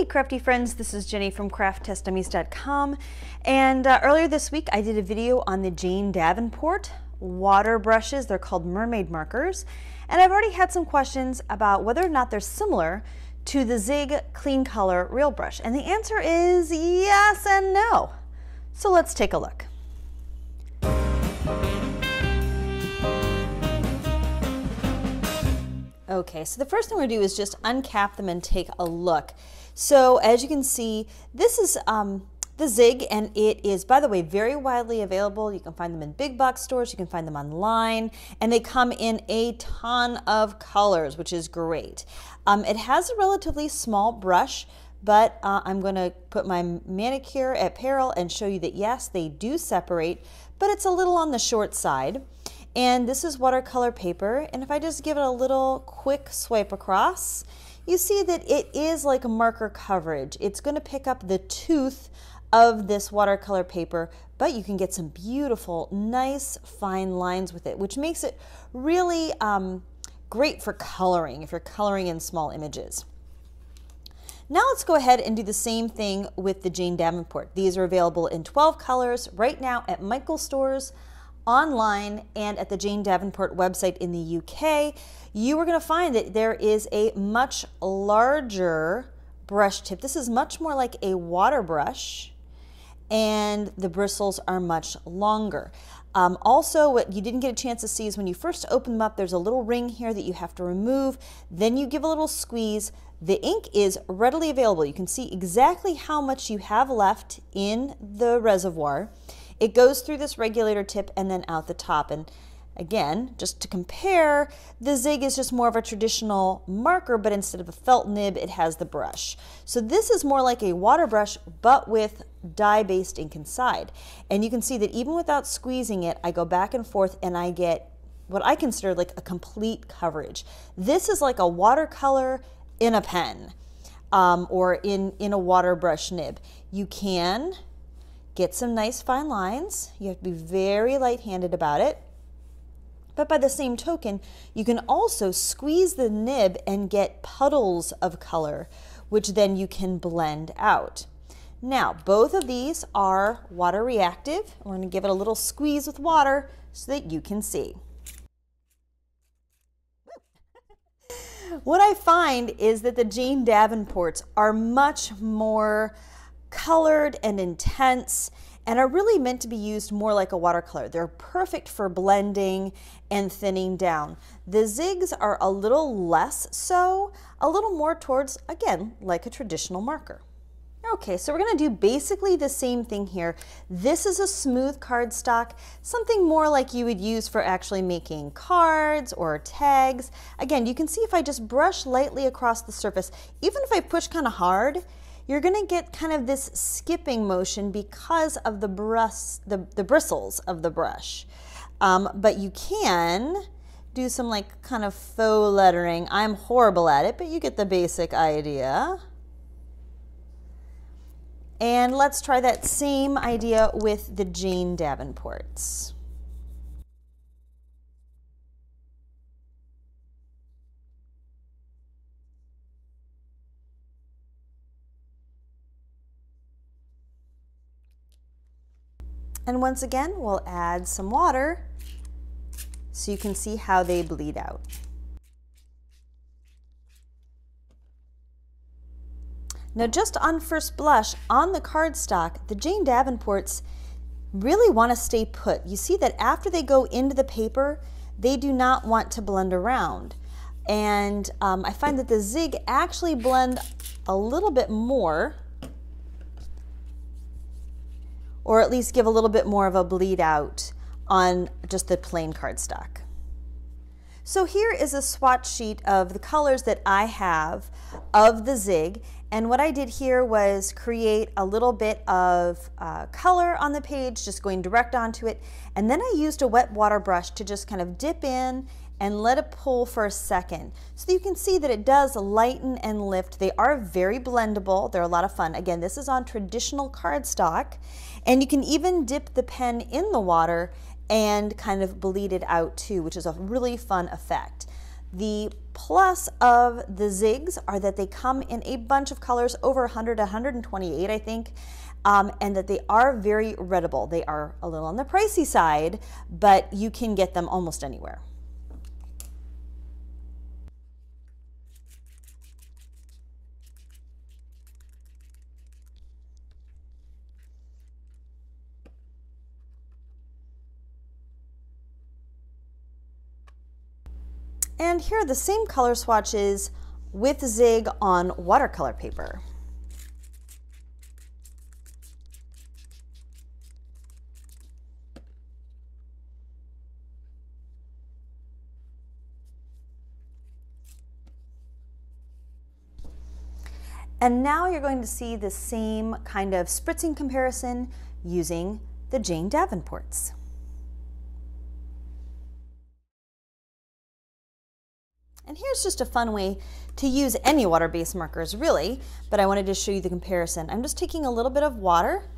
Hey crafty friends, this is Jenny from crafttestdummies.com and uh, earlier this week I did a video on the Jane Davenport water brushes. They're called mermaid markers and I've already had some questions about whether or not they're similar to the Zig Clean Color Real Brush and the answer is yes and no. So let's take a look. Okay, so the first thing we're gonna do is just uncap them and take a look. So as you can see, this is um, the Zig and it is, by the way, very widely available. You can find them in big box stores, you can find them online, and they come in a ton of colors, which is great. Um, it has a relatively small brush, but uh, I'm going to put my manicure at peril and show you that yes, they do separate, but it's a little on the short side. And this is watercolor paper. And if I just give it a little quick swipe across, you see that it is like a marker coverage. It's going to pick up the tooth of this watercolor paper, but you can get some beautiful, nice, fine lines with it, which makes it really um, great for coloring if you're coloring in small images. Now let's go ahead and do the same thing with the Jane Davenport. These are available in 12 colors right now at Michael stores online and at the Jane Davenport website in the UK, you are going to find that there is a much larger brush tip. This is much more like a water brush and the bristles are much longer. Um, also, what you didn't get a chance to see is when you first open them up, there's a little ring here that you have to remove. Then you give a little squeeze. The ink is readily available. You can see exactly how much you have left in the reservoir. It goes through this regulator tip and then out the top. And again, just to compare, the Zig is just more of a traditional marker, but instead of a felt nib, it has the brush. So this is more like a water brush, but with dye-based ink inside. And you can see that even without squeezing it, I go back and forth and I get what I consider like a complete coverage. This is like a watercolor in a pen um, or in, in a water brush nib. You can Get some nice fine lines. You have to be very light-handed about it. But by the same token, you can also squeeze the nib and get puddles of color, which then you can blend out. Now, both of these are water reactive. We're to give it a little squeeze with water so that you can see. what I find is that the Jane Davenports are much more colored and intense and are really meant to be used more like a watercolor. They're perfect for blending and thinning down. The zigs are a little less so, a little more towards, again, like a traditional marker. Okay, so we're gonna do basically the same thing here. This is a smooth cardstock, something more like you would use for actually making cards or tags. Again, you can see if I just brush lightly across the surface, even if I push kind of hard, you're to get kind of this skipping motion because of the, brush, the, the bristles of the brush. Um, but you can do some like kind of faux lettering. I'm horrible at it, but you get the basic idea. And let's try that same idea with the Jane Davenports. And once again, we'll add some water so you can see how they bleed out. Now just on first blush, on the cardstock, the Jane Davenports really want to stay put. You see that after they go into the paper, they do not want to blend around. And um, I find that the Zig actually blend a little bit more or at least give a little bit more of a bleed out on just the plain cardstock. So here is a swatch sheet of the colors that I have of the Zig and what I did here was create a little bit of uh, color on the page, just going direct onto it. And then I used a wet water brush to just kind of dip in and let it pull for a second. So you can see that it does lighten and lift. They are very blendable. They're a lot of fun. Again, this is on traditional cardstock. And you can even dip the pen in the water and kind of bleed it out too, which is a really fun effect. The plus of the zigs are that they come in a bunch of colors over 100 128 I think um, and that they are very readable. They are a little on the pricey side but you can get them almost anywhere. And here are the same color swatches with Zig on watercolor paper. And now you're going to see the same kind of spritzing comparison using the Jane Davenports. And here's just a fun way to use any water-based markers really, but I wanted to show you the comparison. I'm just taking a little bit of water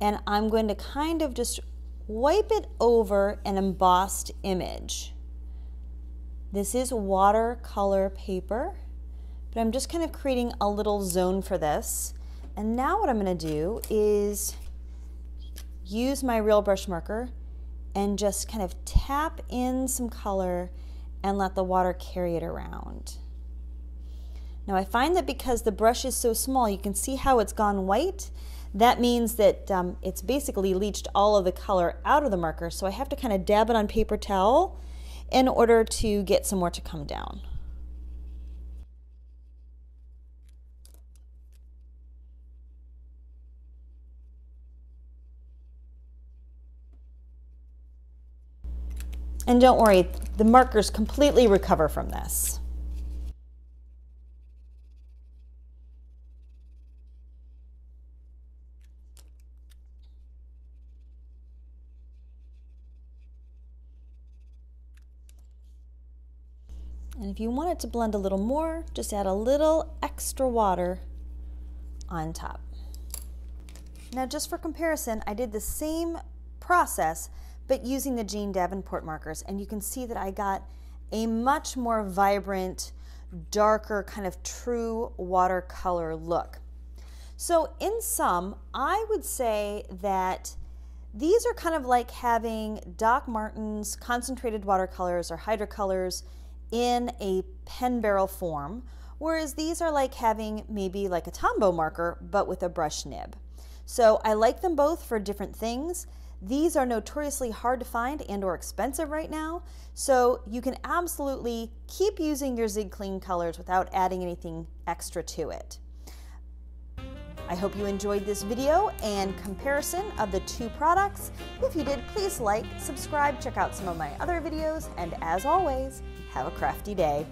and I'm going to kind of just wipe it over an embossed image. This is watercolor paper, but I'm just kind of creating a little zone for this. And now what I'm gonna do is use my real brush marker and just kind of tap in some color and let the water carry it around. Now I find that because the brush is so small, you can see how it's gone white. That means that um, it's basically leached all of the color out of the marker, so I have to kind of dab it on paper towel in order to get some more to come down. And don't worry, the markers completely recover from this. And if you want it to blend a little more, just add a little extra water on top. Now just for comparison, I did the same process but using the Jane Davenport markers. And you can see that I got a much more vibrant, darker, kind of true watercolor look. So in sum, I would say that these are kind of like having Doc Martin's concentrated watercolors or hydrocolors in a pen barrel form, whereas these are like having maybe like a Tombow marker, but with a brush nib. So I like them both for different things. These are notoriously hard to find and or expensive right now, so you can absolutely keep using your Zig Clean colors without adding anything extra to it. I hope you enjoyed this video and comparison of the two products. If you did, please like, subscribe, check out some of my other videos, and as always, have a crafty day.